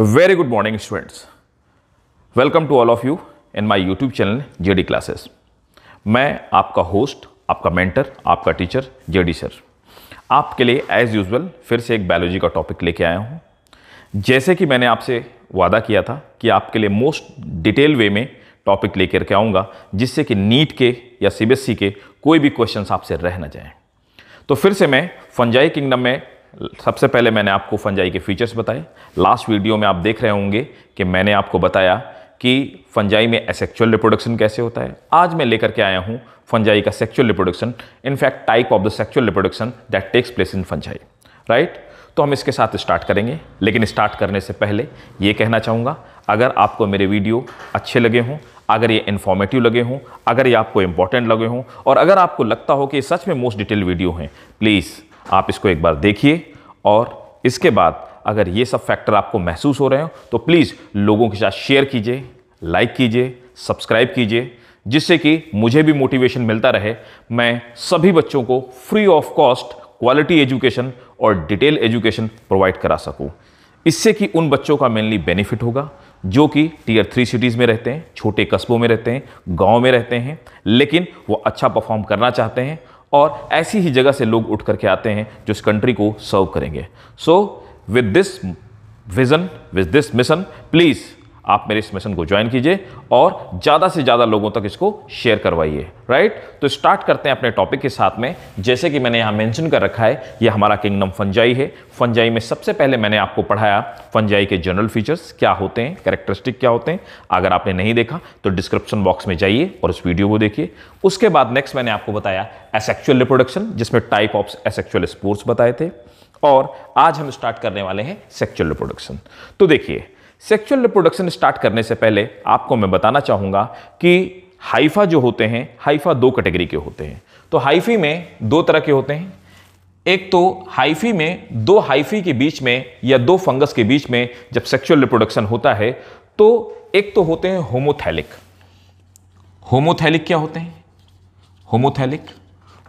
Very good morning, students. Welcome to all of you in my YouTube channel JD classes मैं आपका host आपका mentor आपका teacher JD sir आपके लिए as usual फिर से एक बायोलॉजी का टॉपिक लेके आया हूँ। जैसे कि मैंने आपसे वादा किया था कि आपके लिए मोस्ट डिटेल वे में टॉपिक लेकर के आऊँगा जिससे कि नीट के या सीबीएसई के कोई भी क्वेश्चन आपसे रह ना जाएँ। तो फिर से मैं फंजाई किंगडम में सबसे पहले मैंने आपको फंजाई के फीचर्स बताए। लास्ट वीडियो में आप देख रहे होंगे कि मैंने आपको बताया कि फंजाई में एसेक्चुअल रिप्रोडक्शन कैसे होता है। आज मैं लेकर के आया हूँ फंजाई का sexual reproduction in fact type of the sexual reproduction that takes place in fungi right तो हम इसके साथ स्टार्ट करेंगे, लेकिन स्टार्ट करने से पहले ये कहना चाहूँगा, अगर आपको मेरे वीडियो अच्छे लगे हों, अगर ये इन्फॉर्मेटिव लगे हों, अगर ये आपको इंपॉर्टेंट लगे हों, और अगर आपको लगता हो कि सच में मोस्ट डिटेल वीडियो हैं प्लीज़ आप इसको एक बार देखिए और इसके बाद अगर ये सब फैक्टर आपको महसूस हो रहे हो तो प्लीज़ लोगों के साथ शेयर कीजिए लाइक कीजिए सब्सक्राइब कीजिए, जिससे कि मुझे भी मोटिवेशन मिलता रहे। मैं सभी बच्चों को free of cost quality education और डिटेल एजुकेशन प्रोवाइड करा सकूँ। इससे कि उन बच्चों का मेनली बेनिफिट होगा, जो कि टीयर थ्री सिटीज़ में रहते हैं, छोटे कस्बों में रहते हैं, गाँव में रहते हैं, लेकिन वो अच्छा परफॉर्म करना चाहते हैं और ऐसी ही जगह से लोग उठ करके आते हैं जो इस कंट्री को सर्व करेंगे। So with this vision with this mission please आप मेरे इस मिशन को ज्वाइन कीजिए और ज़्यादा से ज़्यादा लोगों तक इसको शेयर करवाइए राइट तो स्टार्ट करते हैं अपने टॉपिक के साथ में। जैसे कि मैंने यहाँ मेंशन कर रखा है ये हमारा किंगडम फंजाई है। फंजाई में सबसे पहले मैंने आपको पढ़ाया फंजाई के जनरल फीचर्स क्या होते हैं कैरेक्टरिस्टिक क्या होते हैं। अगर आपने नहीं देखा तो डिस्क्रिप्शन बॉक्स में जाइए और उस वीडियो को देखिए। उसके बाद नेक्स्ट मैंने आपको बताया एसेक्चुअल रिप्रोडक्शन जिसमें टाइप ऑफ़ एसेक्चुअल स्पोर्ट्स बताए थे। और आज हम स्टार्ट करने वाले हैं सेक्चुअल रिप्रोडक्शन तो देखिए सेक्सुअल रिप्रोडक्शन स्टार्ट करने से पहले आपको मैं बताना चाहूँगा कि हाइफा जो होते हैं, हाइफा दो कैटेगरी के होते हैं। तो हाइफी में दो तरह के होते हैं। एक तो हाइफी में, दो हाइफी के बीच में या दो फंगस के बीच में जब सेक्सुअल रिप्रोडक्शन होता है तो एक तो होते हैं होमोथैलिक होमोथैलिक क्या होते हैं? होमोथैलिक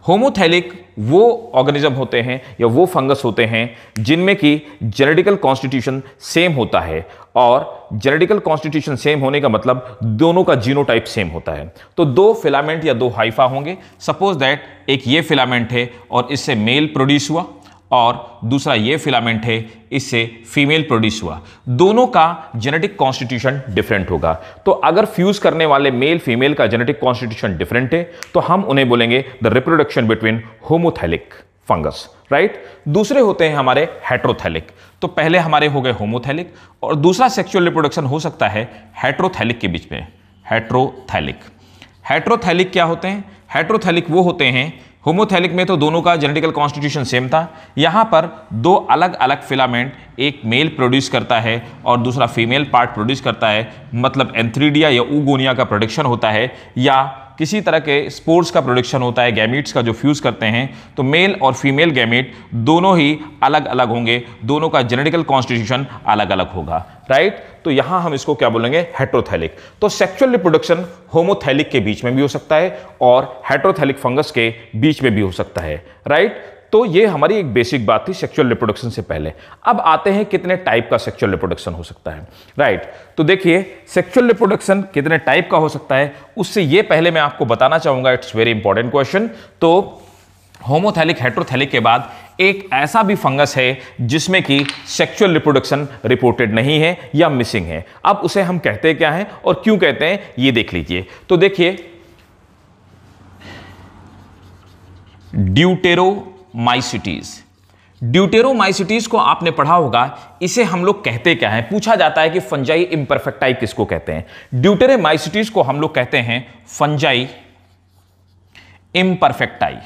होमोथैलिक वो ऑर्गेनिज्म होते हैं या वो फंगस होते हैं जिनमें कि जेनेटिकल कॉन्स्टिट्यूशन सेम होता है और जेनेटिकल कॉन्स्टिट्यूशन सेम होने का मतलब दोनों का जीनोटाइप सेम होता है। तो दो फिलामेंट या दो हाइफा होंगे। सपोज़ दैट एक ये फिलामेंट है और इससे मेल प्रोड्यूस हुआ। और दूसरा ये फिलामेंट है, इससे फीमेल प्रोड्यूस हुआ। दोनों का जेनेटिक कॉन्स्टिट्यूशन डिफरेंट होगा। तो अगर फ्यूज करने वाले मेल फीमेल का जेनेटिक कॉन्स्टिट्यूशन डिफरेंट है तो हम उन्हें बोलेंगे the reproduction between homothallic fungus right दूसरे होते हैं हमारे हेट्रोथैलिक तो पहले हमारे हो गए होमोथैलिक और दूसरा सेक्सुअल रिप्रोडक्शन हो सकता है हेट्रोथैलिक के बीच में हेट्रोथैलिक हेट्रोथैलिक क्या होते हैं? हेट्रोथैलिक वो होते हैं होमोथैलिक में तो दोनों का जेनेटिकल कॉन्स्टिट्यूशन सेम था। यहाँ पर दो अलग अलग फिलामेंट एक मेल प्रोड्यूस करता है और दूसरा फीमेल पार्ट प्रोड्यूस करता है। मतलब एंथ्रीडिया या उगोनिया का प्रोडक्शन होता है या किसी तरह के स्पोर्ट्स का प्रोडक्शन होता है गैमिट्स का जो फ्यूज़ करते हैं तो मेल और फीमेल गैमिट दोनों ही अलग अलग होंगे, दोनों का जेनेटिकल कॉन्स्टिट्यूशन अलग अलग होगा राइट तो यहाँ हम इसको क्या बोलेंगे? हेट्रोथैलिक तो सेक्सुअल रिप्रोडक्शन होमोथैलिक के बीच में भी हो सकता है और हेट्रोथैलिक फंगस के बीच में भी हो सकता है राइट तो ये हमारी एक बेसिक बात थी सेक्सुअल रिप्रोडक्शन से पहले। अब आते हैं कितने टाइप का सेक्सुअल रिप्रोडक्शन हो सकता है। राइट तो देखिए सेक्सुअल रिप्रोडक्शन कितने टाइप का हो सकता है, उससे ये पहले मैं आपको बताना चाहूँगा इट्स वेरी इंपॉर्टेंट क्वेश्चन तो होमोथैलिक हेट्रोथैलिक के बाद एक ऐसा भी फंगस है जिसमें कि सेक्सुअल रिप्रोडक्शन रिपोर्टेड नहीं है या मिसिंग है। अब उसे हम कहते क्या हैं और क्यों कहते हैं, ये देख लीजिए। तो देखिए ड्यूटेरो माइसिटीज ड्यूटेरोमाइसिटीज को आपने पढ़ा होगा, इसे हम लोग कहते क्या है? पूछा जाता है कि फंजाई इम्परफेक्टाई किसको कहते हैं? ड्यूटेरोमाइसिटीज को हम लोग कहते हैं fungi imperfecti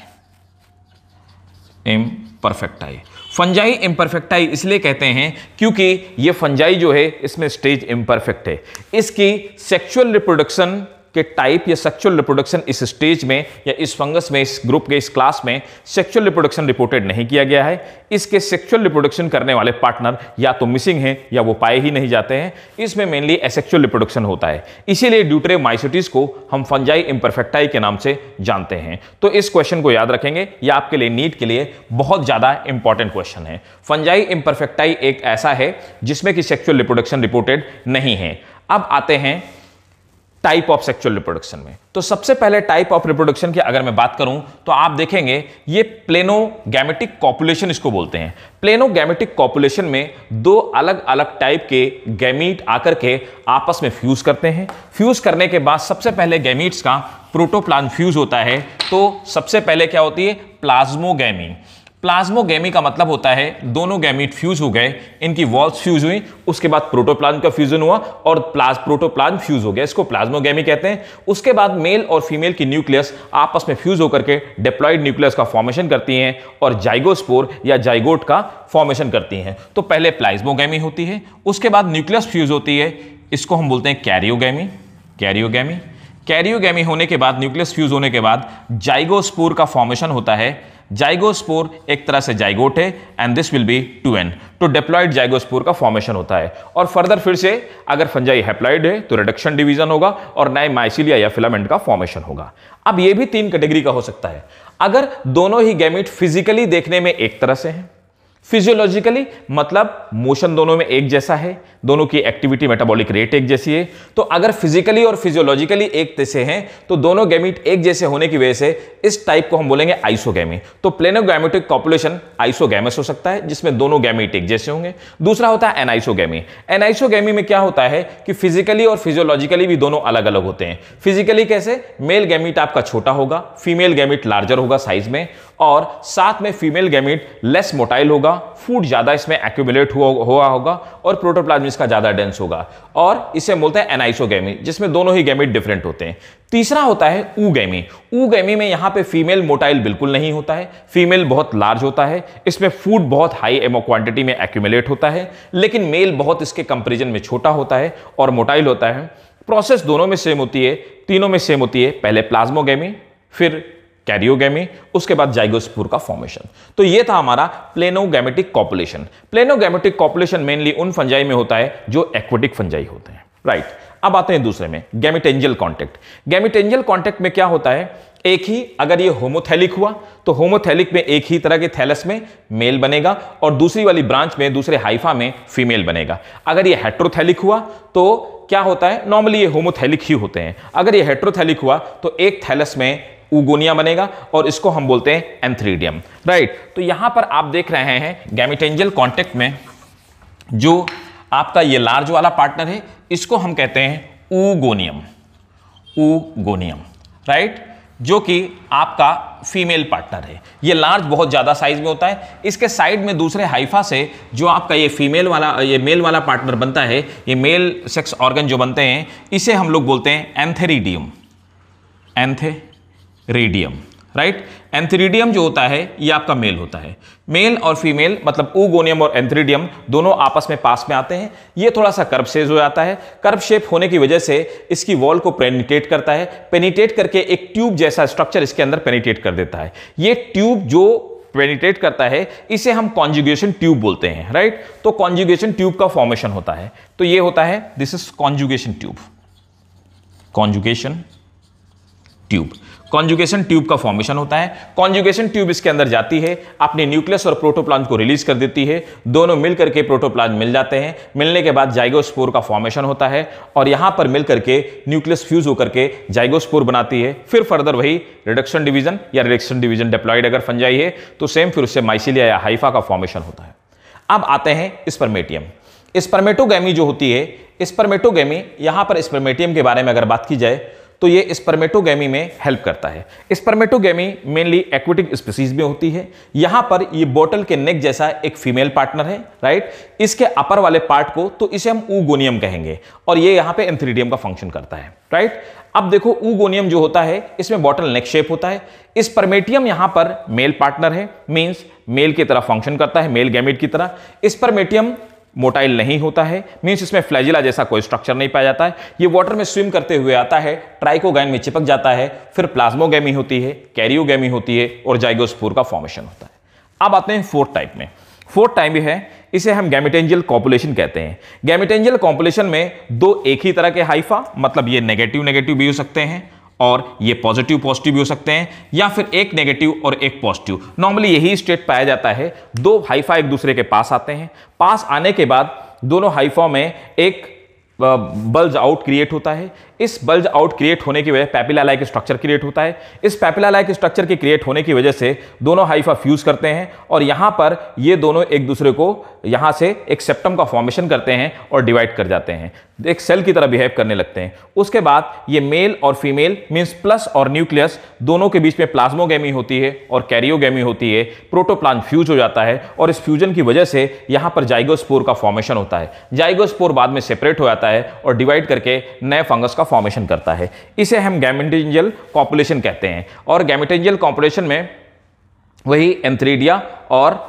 imperfecti fungi imperfecti इसलिए कहते हैं क्योंकि ये फंजाई जो है, इसमें स्टेज इम्परफेक्ट है। इसकी सेक्सुअल रिप्रोडक्शन के टाइप या सेक्सुअल रिप्रोडक्शन इस स्टेज में या इस फंगस में, इस ग्रुप के, इस क्लास में सेक्सुअल रिप्रोडक्शन रिपोर्टेड नहीं किया गया है। इसके सेक्सुअल रिप्रोडक्शन करने वाले पार्टनर या तो मिसिंग हैं या वो पाए ही नहीं जाते हैं। इसमें मेनली एसेक्सुअल रिप्रोडक्शन होता है। इसीलिए ड्यूटरे माइसिटीज को हम फंजाई इम्परफेक्टाई के नाम से जानते हैं। तो इस क्वेश्चन को याद रखेंगे। यह आपके लिए नीट के लिए बहुत ज़्यादा इंपॉर्टेंट क्वेश्चन है। फंजाई इम्परफेक्टाई एक ऐसा है जिसमें कि सेक्सुअल रिप्रोडक्शन रिपोर्टेड नहीं है। अब आते हैं टाइप ऑफ़ सेक्सुअल रिप्रोडक्शन में। तो सबसे पहले टाइप ऑफ़ रिप्रोडक्शन की अगर मैं बात करूँ तो आप देखेंगे, ये प्लेनोगैमेटिक कॉपुलेशन इसको बोलते हैं। प्लेनोगैमेटिक कॉपुलेशन में दो अलग अलग टाइप के गैमीट आकर के आपस में फ्यूज करते हैं। फ्यूज करने के बाद सबसे पहले गैमीट्स का प्रोटोप्लान फ्यूज होता है। तो सबसे पहले क्या होती है? प्लाज्मोगैमी प्लाज्मोगेमी का मतलब होता है, दोनों गैमीट फ्यूज हो गए, इनकी वॉल्स फ्यूज हुई, उसके बाद प्रोटोप्लाज्म का फ्यूजन हुआ और प्लाज प्रोटोप्लाज्म फ्यूज हो गया, इसको प्लाज्मोगेमी कहते हैं। उसके बाद मेल और फीमेल की न्यूक्लियस आपस में फ्यूज होकर के डिप्लॉइड न्यूक्लियस का फॉर्मेशन करती हैं और जाइगोस्पोर या जाइगोट का फॉर्मेशन करती हैं। तो पहले प्लाज्मोगेमी होती है, उसके बाद न्यूक्लियस फ्यूज होती है, इसको हम बोलते हैं कैरियोगेमी कैरियोगेमी कैरियोगेमी होने के बाद, न्यूक्लियस फ्यूज होने के बाद, जाइगोस्पोर का फॉर्मेशन होता है। जाइगोस्पोर एक तरह से जाइगोट है and this will be two n तो डिप्लॉइड जाइगोस्पोर का फॉर्मेशन होता है। और फर्दर फिर से, अगर फंजाई हैप्लॉइड है तो रिडक्शन डिवीज़न होगा, और नए माइसिलिया या फिलामेंट का फॉर्मेशन होगा। अब ये भी तीन कैटेगरी का हो सकता है। अगर दोनों ही गैमिट फिजिकली देखने में एक तरह से हैं फिजियोलॉजिकली मतलब मोशन दोनों में एक जैसा है, दोनों की एक्टिविटी मेटाबॉलिक रेट एक जैसी है। तो अगर फिजिकली और फिजियोलॉजिकली एक जैसे हैं तो दोनों गैमिट एक जैसे होने की वजह से इस टाइप को हम बोलेंगे आइसोगैमी तो प्लेनोगैमेटिक पॉपुलेशन आइसोगैमस हो सकता है, जिसमें दोनों गैमिट एक जैसे होंगे। दूसरा होता है एनाइसोगैमी एनाइसोगैमी में क्या होता है कि फिजिकली और फिजियोलॉजिकली भी दोनों अलग अलग होते हैं। फिजिकली कैसे? मेल गैमिट आपका छोटा होगा फीमेल गैमिट लार्जर होगा साइज़ में, और साथ में फीमेल गैमिट लेस मोटाइल होगा। फ़ूड ज़्यादा इसमें एक्यूमुलेट हुआ हुआ होगा और प्रोटोप्लाज्म इसका ज़्यादा डेंस होगा। और इसे बोलते हैं एनाइसोगैमी जिसमें दोनों ही गैमिट डिफरेंट होते हैं। तीसरा होता है ऊगैमी ऊगैमी में यहाँ पे फीमेल मोटाइल बिल्कुल नहीं होता है। फीमेल बहुत लार्ज होता है। इसमें फ़ूड बहुत हाई एमो क्वांटिटी में एक्यूमुलेट होता है। लेकिन मेल बहुत इसके कंपेरिजन में छोटा होता है और मोटाइल होता है। प्रोसेस दोनों में सेम होती है। तीनों में सेम होती है। पहले प्लाज्मोगैमी फिर कैरियोगेमी, उसके बाद जाइगोस्पूर का फॉर्मेशन तो ये था हमारा planogametic copulation planogametic copulation mainly उन फंजाई में होता है जो एक्वेटिक फंजाई होते हैं। राइट अब आते हैं दूसरे में गैमिटेंजियल कॉन्टेक्ट गैमिटेंजियल कॉन्टेक्ट में क्या होता है? एक ही, अगर ये होमोथैलिक हुआ तो होमोथैलिक में एक ही तरह के थैलस में मेल बनेगा और दूसरी वाली ब्रांच में, दूसरे हाइफा में फीमेल बनेगा। अगर ये हेट्रोथैलिक हुआ तो क्या होता है? नॉर्मली ये होमोथैलिक ही होते हैं। अगर ये हेट्रोथैलिक हुआ तो एक थैलस में उगोनिया बनेगा और इसको हम बोलते हैं एंथ्रीडियम। राइट तो यहाँ पर आप देख रहे हैं गैमिटेंजियल कॉन्टेक्ट में जो आपका ये लार्ज वाला पार्टनर है, इसको हम कहते हैं ऊगोनियम। ऊगोनियम राइट जो कि आपका फीमेल पार्टनर है। ये लार्ज बहुत ज़्यादा साइज़ में होता है। इसके साइड में दूसरे हाइफा से जो आपका ये फीमेल वाला, ये मेल वाला पार्टनर बनता है, ये मेल सेक्स ऑर्गन जो बनते हैं, इसे हम लोग बोलते हैं antheridium. Antheridium right antheridium जो होता है, ये आपका मेल होता है। मेल और फीमेल मतलब ऊगोनियम और एंथ्रीडियम दोनों आपस में पास में आते हैं। ये थोड़ा सा कर्व शेप हो जाता है। कर्व शेप होने की वजह से इसकी वॉल को पेनिटेट करता है। पेनिटेट करके एक ट्यूब जैसा स्ट्रक्चर इसके अंदर पेनिटेट कर देता है। ये ट्यूब जो पेनिटेट करता है, इसे हम कॉन्जुगेशन ट्यूब बोलते हैं राइट तो कॉन्जुगेशन ट्यूब का फॉर्मेशन होता है। तो ये होता है this is conjugation tube conjugation tube. Conjugation tube का फॉर्मेशन होता है। कॉन्जुगेशन ट्यूब इसके अंदर जाती है, अपने न्यूक्लियस और प्रोटोप्लाज्म को रिलीज़ कर देती है। दोनों मिलकर के प्रोटोप्लाज्म मिल जाते हैं। मिलने के बाद जाइगोस्पोर का फॉर्मेशन होता है और यहाँ पर मिलकर के न्यूक्लियस फ्यूज होकर के जाइगोस्पोर बनाती है। फिर फर्दर वही रिडक्शन डिवीज़न या रिडक्शन डिवीज़न डिप्लॉइड अगर फंजाई है तो सेम फिर उससे माइसिलिया या हाइफा का फॉर्मेशन होता है। अब आते हैं स्पर्मेटियम स्पर्मेटोगेमी जो होती है स्पर्मेटोगेमी यहाँ पर स्पर्मेटियम के बारे में अगर बात की जाए तो ये स्पर्मेटोगैमी में हेल्प करता है। स्पर्मेटोगैमी मेनली एक्विटिक स्पीसीज में होती है। यहाँ पर ये बोटल के नेक जैसा एक फीमेल पार्टनर है राइट इसके अपर वाले पार्ट को तो इसे हम ऊगोनियम कहेंगे और ये यहाँ पे एंथ्रीडियम का फ़ंक्शन करता है राइट अब देखो ऊगोनियम जो होता है, इसमें बॉटल नेक शेप होता है। स्पर्मेटियम यहाँ पर मेल पार्टनर है मींस मेल की तरह फ़ंक्शन करता है मेल गैमेट की तरह। स्पर्मेटियम मोटाइल नहीं होता है। मीन्स इसमें फ्लैजिला जैसा कोई स्ट्रक्चर नहीं पाया जाता है। ये वाटर में स्विम करते हुए आता है ट्राइकोगैन में चिपक जाता है, फिर प्लाज्मोगेमी होती है कैरियोगेमी होती है और जाइगोस्पोर का फॉर्मेशन होता है। अब आते हैं फोर्थ टाइप में। फोर्थ टाइप भी है, इसे हम गैमिटेंजियल कॉपुलेशन कहते हैं। गैमिटेंजियल कॉपुलेशन में दो एक ही तरह के हाइफा मतलब ये नेगेटिव नेगेटिव भी हो सकते हैं। और ये पॉजिटिव पॉजिटिव भी हो सकते हैं, या फिर एक नेगेटिव और एक पॉजिटिव नॉर्मली यही स्टेट पाया जाता है, दो हाइफा एक दूसरे के पास आते हैं। पास आने के बाद दोनों हाइफा में एक बल्ज आउट क्रिएट होता है। इस बल्ज आउट क्रिएट होने की वजह पैपिला लाइक स्ट्रक्चर क्रिएट होता है। इस पैपिला लाइक स्ट्रक्चर के क्रिएट होने की वजह से दोनों हाइफा फ्यूज करते हैं और यहाँ पर ये दोनों एक दूसरे को यहाँ से एक सेप्टम का फॉर्मेशन करते हैं और डिवाइड कर जाते हैं। एक सेल की तरह बिहेव करने लगते हैं। उसके बाद ये मेल और फीमेल मीन्स प्लस और न्यूक्लियस दोनों के बीच में प्लाज्मोगेमी होती है और कैरियोगेमी होती है। प्रोटोप्लान फ्यूज हो जाता है और इस फ्यूजन की वजह से यहाँ पर जाइगोस्पोर का फॉर्मेशन होता है। जाइगोस्पोर बाद में सेपरेट हो जाता है और डिवाइड करके नए फंगस का फॉर्मेशन करता है। इसे हम गैमिटेंजियल कॉपुलेशन कहते हैं और गैमिटेंजियल कॉपुलेशन में वही एंथ्रीडिया और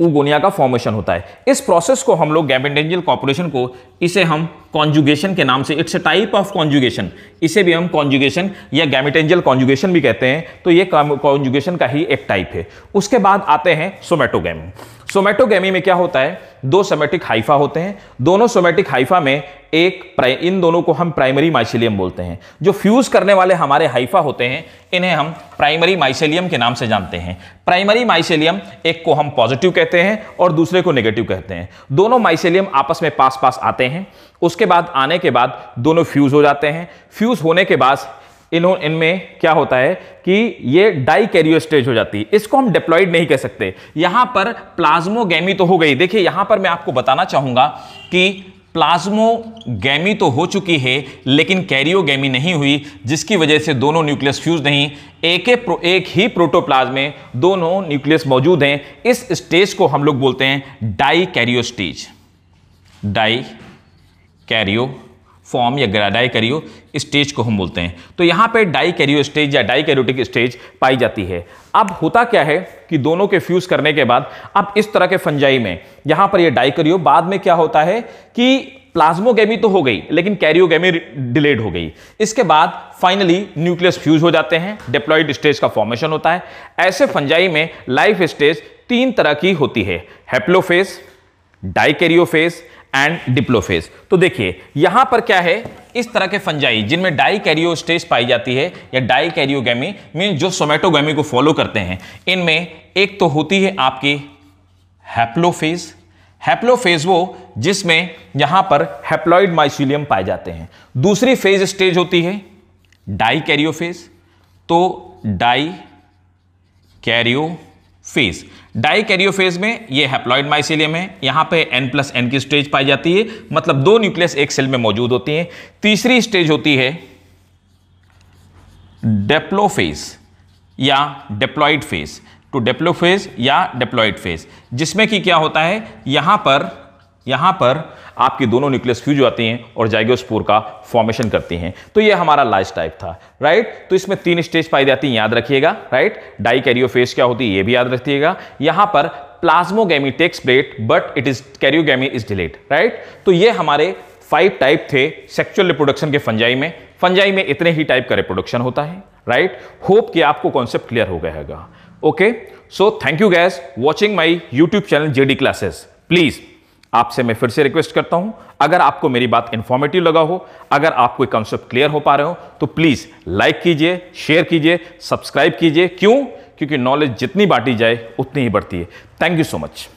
उगोनिया का फॉर्मेशन होता है। इस प्रोसेस को हम लोग गैमिटेंजियल कॉपुलेशन को इसे हम कॉन्जुगेशन के नाम से it's a type of conjugation इसे भी हम कॉन्जुगेशन या गैमिटेंजियल कॉन्जुगेशन भी कहते हैं। तो ये कॉन्जुगेशन का ही एक टाइप है। उसके बाद आते हैं सोमेटोगेमी सोमेटोगेमी में क्या होता है? दो सोमेटिक हाइफा होते हैं। दोनों सोमेटिक हाइफा में एक इन दोनों को हम प्राइमरी माइसिलियम बोलते हैं। जो फ्यूज करने वाले हमारे हाइफा होते हैं, इन्हें हम प्राइमरी माइसेलियम के नाम से जानते हैं। प्राइमरी माइसेलियम एक को हम पॉजिटिव कहते हैं और दूसरे को नेगेटिव कहते हैं। दोनों माइसेलियम आपस में पास पास आते हैं। उसके बाद आने के बाद दोनों फ्यूज हो जाते हैं। फ्यूज होने के बाद इन्हों, इनमें क्या होता है कि ये डाई कैरियो स्टेज हो जाती है। इसको हम डिप्लॉइड नहीं कह सकते। यहाँ पर प्लाज्मोगैमी तो हो गई। देखिए, यहाँ पर मैं आपको बताना चाहूँगा कि प्लाज्मोगैमी तो हो चुकी है, लेकिन कैरियोगैमी नहीं हुई, जिसकी वजह से दोनों न्यूक्लियस फ्यूज नहीं, एक एक ही प्रोटोप्लाज्म में दोनों न्यूक्लियस मौजूद हैं। इस स्टेज को हम लोग बोलते हैं die Cairo stage die Cairo form या ग्राडाई कैरियो स्टेज को हम बोलते हैं। तो यहाँ पे डाई कैरियो स्टेज या डाई कैरियोटिक स्टेज पाई जाती है। अब होता क्या है कि दोनों के फ्यूज करने के बाद, अब इस तरह के फंजाई में, यहाँ पर ये डाई कैरियो बाद में क्या होता है कि प्लाज्मोगेमी तो हो गई, लेकिन कैरियोगेमी डिलेड हो गई। इसके बाद फाइनली न्यूक्लियस फ्यूज हो जाते हैं डिप्लॉइड स्टेज का फॉर्मेशन होता है। ऐसे फंजाई में लाइफ स्टेज तीन तरह की होती है। हेप्लोफेज डाइकेरियोफेज एंड डिप्लोफेज तो देखिए, यहाँ पर क्या है? इस तरह के फंजाई, जिनमें डाई कैरियो स्टेज पाई जाती है या डाई कैरियोगेमी मीन जो सोमेटोगेमी को फॉलो करते हैं, इनमें एक तो होती है आपकी हैप्लोफेज हैप्लोफेज वो जिसमें यहाँ पर हैप्लॉइड माइसिलियम पाए जाते हैं। दूसरी फ़ेज़ स्टेज होती है डाई कैरियोफेज तो डाई कैरियो फ़ेज़। डाइकैरियोफेज में ये हैप्लॉइड माइसिलियम है। यहाँ पे एन प्लस एन की स्टेज पाई जाती है। मतलब दो न्यूक्लियस एक सेल में मौजूद होती हैं। तीसरी स्टेज होती है डेप्लोफेज या डेप्लॉइड फ़ेज़। टू डेप्लोफेज या डेप्लॉइड फ़ेज़, जिसमें कि क्या होता है? यहाँ पर यहाँ पर आपकी दोनों न्यूक्लियस फ्यूज आती हैं और जाइगोस्पोर का फॉर्मेशन करती हैं। तो ये हमारा लास्ट टाइप था राइट तो इसमें तीन स्टेज पाई जाती हैं, याद रखिएगा राइट डाई कैरियोफेज क्या होती है, ये भी याद रखिएगा। यहाँ पर plasmogamy takes place but it is karyogamy is delayed right तो ये हमारे फाइव टाइप थे सेक्चुअल रिप्रोडक्शन के फंजाई में। फंजाई में इतने ही टाइप का रिप्रोडक्शन होता है राइट होप कि आपको कॉन्सेप्ट क्लियर हो गया okay so thank you guys watching my YouTube channel JD classes please आपसे मैं फिर से रिक्वेस्ट करता हूँ, अगर आपको मेरी बात इंफॉर्मेटिव लगा हो, अगर आप कोई कॉन्सेप्ट क्लियर हो पा रहे हो तो प्लीज़ लाइक कीजिए शेयर कीजिए सब्सक्राइब कीजिए। क्यों? क्योंकि नॉलेज जितनी बांटी जाए, उतनी ही बढ़ती है। Thank you so much